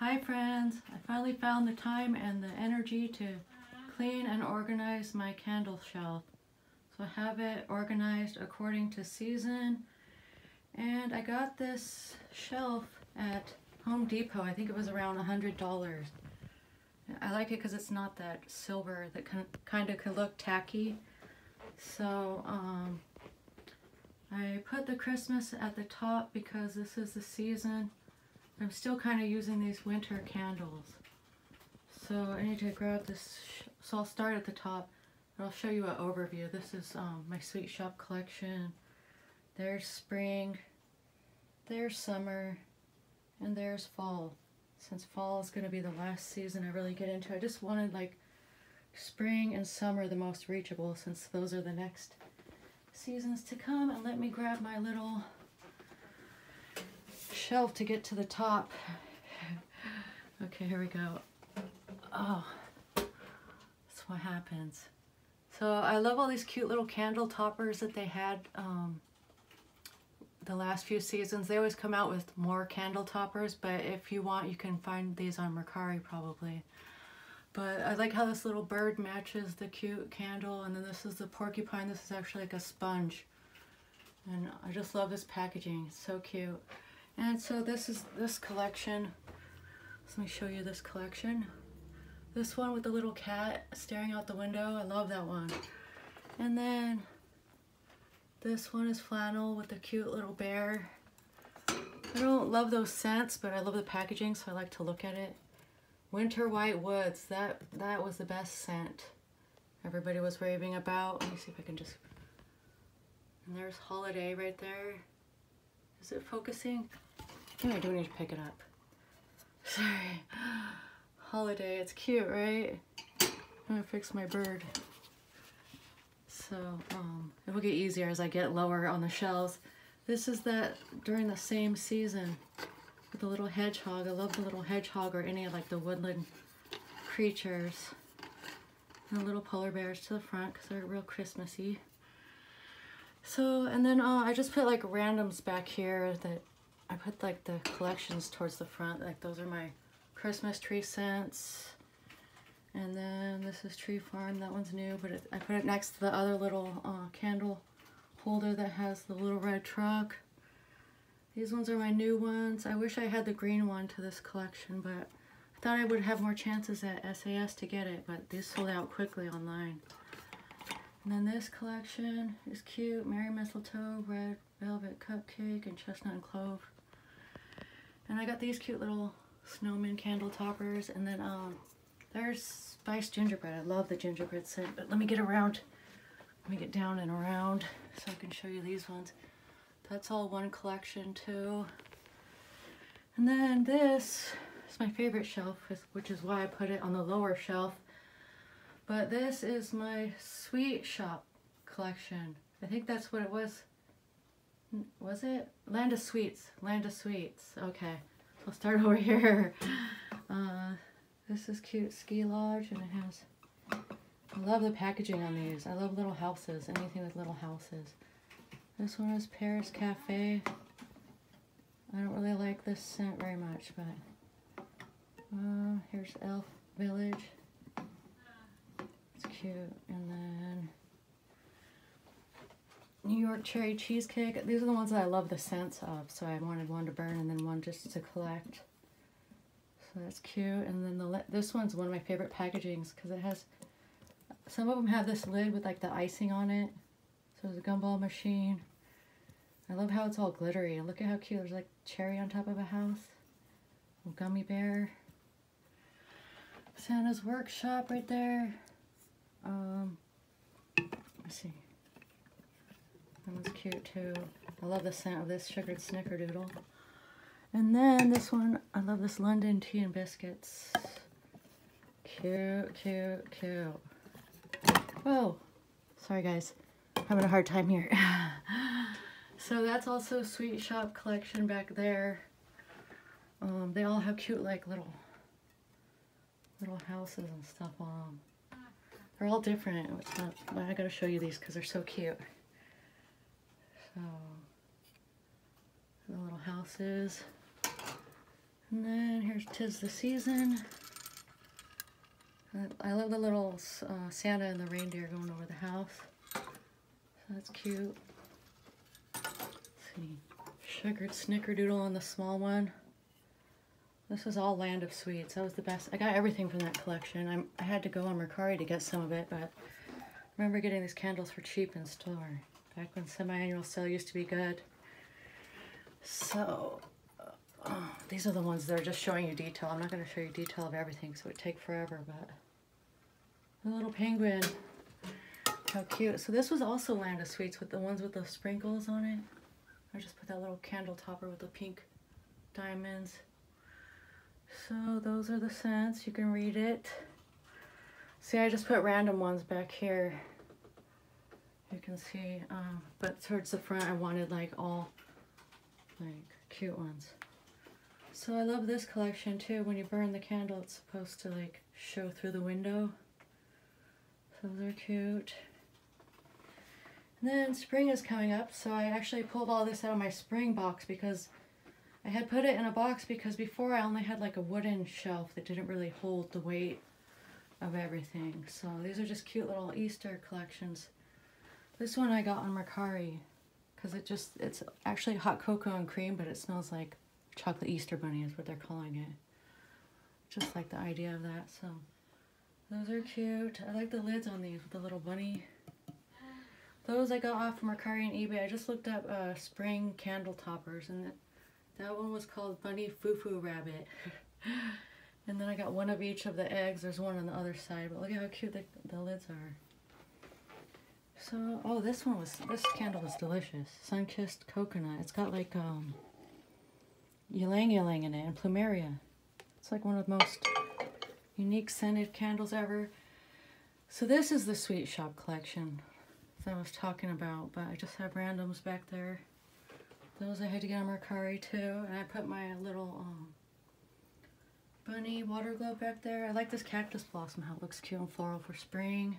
Hi friends, I finally found the time and the energy to clean and organize my candle shelf. So I have it organized according to season and I got this shelf at Home Depot. I think it was around a $100. I like it because it's not that silver that kind of could look tacky. So um, I put the Christmas at the top because this is the season. I'm still kind of using these winter candles. So I need to grab this, so I'll start at the top. I'll show you an overview. This is um, my Sweet Shop collection. There's spring, there's summer, and there's fall. Since fall is going to be the last season I really get into, I just wanted like spring and summer the most reachable since those are the next seasons to come. And let me grab my little shelf to get to the top. okay, here we go. Oh, that's what happens. So I love all these cute little candle toppers that they had um, the last few seasons. They always come out with more candle toppers, but if you want, you can find these on Mercari probably. But I like how this little bird matches the cute candle, and then this is the porcupine. This is actually like a sponge. And I just love this packaging. It's so cute. And so this is this collection. Let me show you this collection. This one with the little cat staring out the window. I love that one. And then this one is flannel with a cute little bear. I don't love those scents, but I love the packaging, so I like to look at it. Winter White Woods, that, that was the best scent everybody was raving about. Let me see if I can just... And there's Holiday right there. Is it focusing? I do need to pick it up. Sorry. Holiday, it's cute, right? I'm gonna fix my bird. So um, it will get easier as I get lower on the shelves. This is that during the same season with the little hedgehog. I love the little hedgehog or any of like the woodland creatures. And the little polar bears to the front because they're real Christmassy. So, and then uh, I just put like randoms back here that I put like the collections towards the front. Like those are my Christmas tree scents. And then this is Tree Farm. That one's new, but it, I put it next to the other little uh, candle holder that has the little red truck. These ones are my new ones. I wish I had the green one to this collection, but I thought I would have more chances at SAS to get it, but these sold out quickly online. And then this collection is cute. Merry Mistletoe, Red Velvet Cupcake, and Chestnut and Clove. And I got these cute little snowman candle toppers. And then um, there's spiced gingerbread. I love the gingerbread scent, but let me get around. Let me get down and around so I can show you these ones. That's all one collection too. And then this is my favorite shelf, which is why I put it on the lower shelf. But this is my Sweet Shop collection. I think that's what it was. Was it? Land of Sweets. Land of Sweets. Okay. I'll start over here. Uh, this is cute ski lodge and it has, I love the packaging on these. I love little houses, anything with little houses. This one is Paris Cafe. I don't really like this scent very much, but uh, here's Elf Village. It's cute. And then New York Cherry Cheesecake. These are the ones that I love the scents of, so I wanted one to burn and then one just to collect. So that's cute. And then the this one's one of my favorite packagings because it has, some of them have this lid with like the icing on it. So there's a gumball machine. I love how it's all glittery. Look at how cute. There's like cherry on top of a house. A gummy bear. Santa's workshop right there. Um, let's see. That one's cute too. I love the scent of this sugared snickerdoodle. And then this one, I love this London tea and biscuits. Cute, cute, cute. Whoa. Sorry guys. Having a hard time here. so that's also Sweet Shop collection back there. Um, they all have cute like little little houses and stuff on them. They're all different. I gotta show you these because they're so cute. So, the little houses. And then here's Tis the Season. I love the little uh, Santa and the reindeer going over the house. So that's cute. Let's see. Sugared snickerdoodle on the small one. This was all Land of Sweets. That was the best. I got everything from that collection. I'm, I had to go on Mercari to get some of it, but I remember getting these candles for cheap in store. Back when semi-annual sale used to be good. So, Oh, these are the ones that are just showing you detail. I'm not going to show you detail of everything, so it would take forever, but the little penguin. How cute. So this was also Land of Sweets with the ones with the sprinkles on it. I just put that little candle topper with the pink diamonds. So those are the scents. You can read it. See, I just put random ones back here. You can see, um, but towards the front I wanted like all like cute ones. So I love this collection too. When you burn the candle, it's supposed to like show through the window. So they're cute. And then spring is coming up, so I actually pulled all this out of my spring box because I had put it in a box because before I only had like a wooden shelf that didn't really hold the weight of everything. So these are just cute little Easter collections. This one I got on Mercari because it just, it's actually hot cocoa and cream, but it smells like chocolate Easter bunny is what they're calling it. Just like the idea of that. So those are cute. I like the lids on these with the little bunny. Those I got off Mercari and eBay. I just looked up uh, spring candle toppers and that, that one was called Bunny Fufu Rabbit. and then I got one of each of the eggs. There's one on the other side, but look at how cute the, the lids are. So, oh, this one was, this candle was delicious. Sun-kissed coconut. It's got like, um, ylang ylang in it and plumeria. It's like one of the most unique scented candles ever. So this is the Sweet Shop collection that I was talking about, but I just have randoms back there. Those I had to get on Mercari too, and I put my little um, bunny water globe back there. I like this cactus blossom, how it looks cute and floral for spring.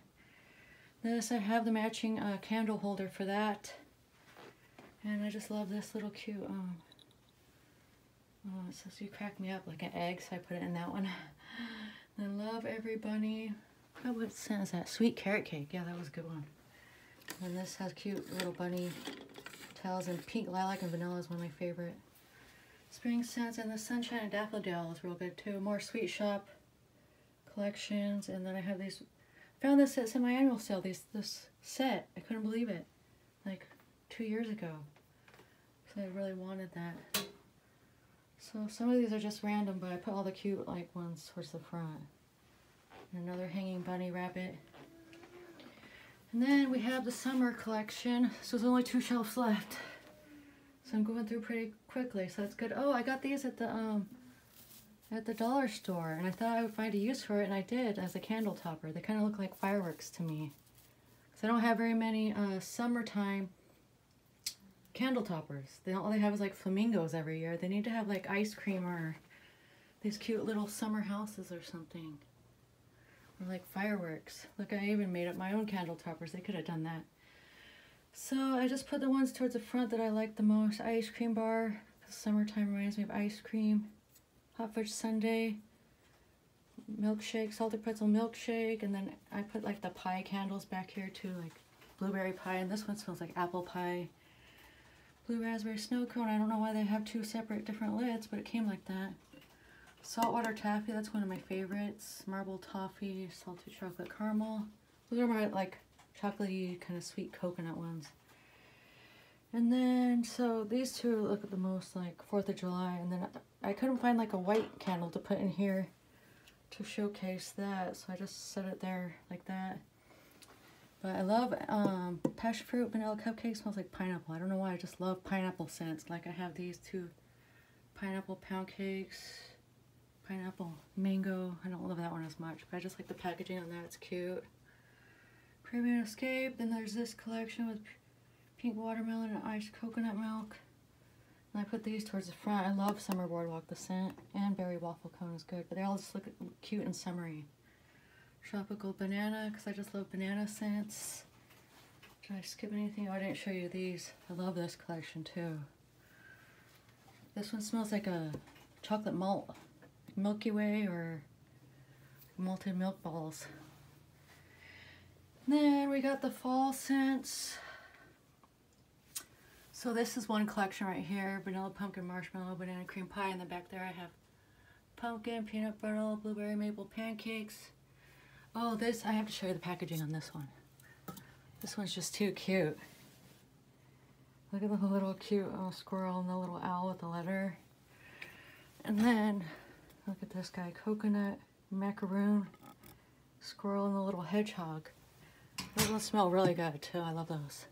This, I have the matching uh, candle holder for that. And I just love this little cute um, Oh, it says you crack me up like an egg, so I put it in that one. I love every bunny. Oh, what scent is that? Sweet carrot cake. Yeah, that was a good one. And this has cute little bunny tails and pink lilac and vanilla is one of my favorite. Spring scents and the sunshine and daffodil is real good too. More sweet shop collections and then I have these found this at semi-annual sale these this set I couldn't believe it like two years ago so I really wanted that so some of these are just random, but I put all the cute like ones towards the front. And another hanging bunny rabbit. And then we have the summer collection. So there's only two shelves left. So I'm going through pretty quickly, so that's good. Oh, I got these at the um at the dollar store, and I thought I would find a use for it, and I did as a candle topper. They kind of look like fireworks to me. Because I don't have very many uh, summertime candle toppers. They all they have is like flamingos every year. They need to have like ice cream or these cute little summer houses or something. Or like fireworks. Look, I even made up my own candle toppers. They could have done that. So I just put the ones towards the front that I like the most. Ice cream bar. Summertime reminds me of ice cream. Hot fudge sundae. Milkshake, salted pretzel milkshake. And then I put like the pie candles back here too, like blueberry pie. And this one smells like apple pie. Blue Raspberry Snow Cone. I don't know why they have two separate different lids, but it came like that. Saltwater Taffy, that's one of my favorites. Marble Toffee, Salted Chocolate Caramel. Those are my, like, chocolatey, kind of sweet coconut ones. And then, so these two look the most like 4th of July. And then I couldn't find like a white candle to put in here to showcase that. So I just set it there like that. But I love um, passion fruit vanilla cupcake. Smells like pineapple. I don't know why. I just love pineapple scents. Like I have these two pineapple pound cakes, pineapple mango. I don't love that one as much, but I just like the packaging on that. It's cute. Premium Escape. Then there's this collection with pink watermelon and iced coconut milk. And I put these towards the front. I love Summer Boardwalk. The scent and berry waffle cone is good, but they all just look cute and summery. Tropical banana, because I just love banana scents. Did I skip anything? Oh, I didn't show you these. I love this collection too. This one smells like a chocolate malt Milky Way or malted milk balls. Then we got the fall scents. So this is one collection right here. Vanilla pumpkin marshmallow banana cream pie. And then back there I have pumpkin, peanut butter, blueberry maple pancakes. Oh, this, I have to show you the packaging on this one. This one's just too cute. Look at the little cute little squirrel and the little owl with the letter. And then, look at this guy, coconut, macaroon, squirrel, and the little hedgehog. Those smell really good too, I love those.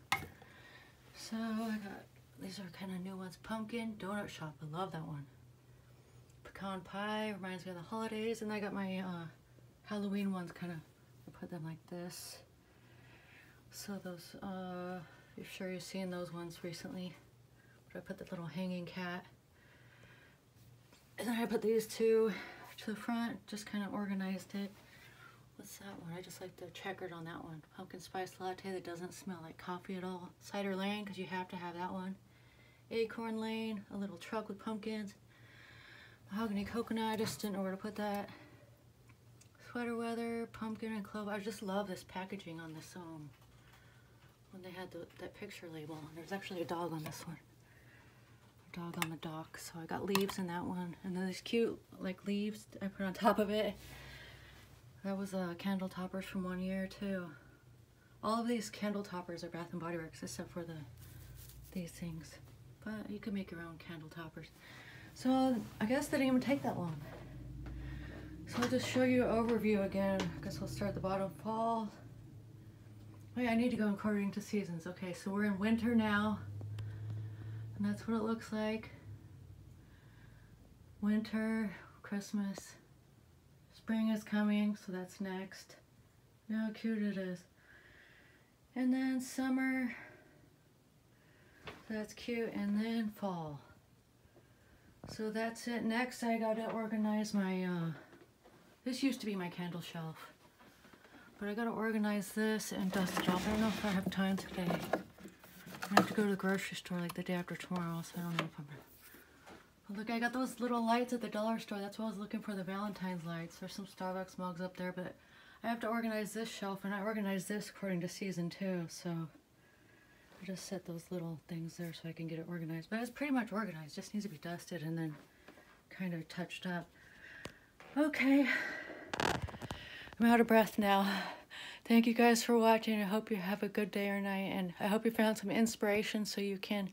So I got, these are kind of new ones. Pumpkin Donut Shop, I love that one. Pecan pie, reminds me of the holidays. And I got my uh, Halloween ones kind of, I put them like this. So those, uh, you're sure you've seen those ones recently. But I put the little hanging cat. And then I put these two to the front, just kind of organized it. What's that one? I just like the checkered on that one. Pumpkin spice latte that doesn't smell like coffee at all. Cider lane, because you have to have that one. Acorn lane, a little truck with pumpkins. Mahogany coconut, I just didn't know where to put that. Sweater weather, pumpkin and clove. I just love this packaging on this um when they had the, that picture label. There's actually a dog on this one. A dog on the dock. So I got leaves in that one. And then these cute like leaves I put on top of it. That was uh, candle toppers from one year too. All of these candle toppers are Bath and Body Works except for the these things. But you can make your own candle toppers. So I guess they didn't even take that long. So I'll just show you an overview again. I guess we'll start at the bottom. Fall. Oh yeah, I need to go according to seasons. Okay, so we're in winter now. And that's what it looks like. Winter, Christmas, Spring is coming, so that's next. How cute it is. And then summer, that's cute, and then fall. So that's it. Next, I gotta organize my, uh, this used to be my candle shelf. But I gotta organize this and dust it off. I don't know if I have time today. I have to go to the grocery store like the day after tomorrow, so I don't know if I'm Look, I got those little lights at the dollar store. That's why I was looking for the Valentine's lights. There's some Starbucks mugs up there, but I have to organize this shelf, and I organize this according to season too, so I just set those little things there so I can get it organized. But it's pretty much organized. Just needs to be dusted and then kind of touched up. Okay. I'm out of breath now. Thank you guys for watching. I hope you have a good day or night, and I hope you found some inspiration so you can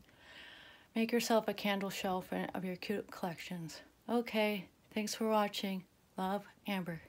Make yourself a candle shelf of your cute collections. Okay, thanks for watching. Love, Amber.